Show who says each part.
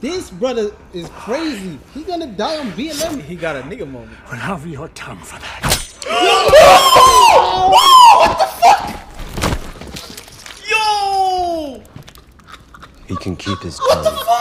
Speaker 1: This brother is crazy. He gonna die on BLM.
Speaker 2: He got a nigga moment.
Speaker 3: Well, have your tongue for that.
Speaker 2: Yo!
Speaker 4: He can keep his tongue.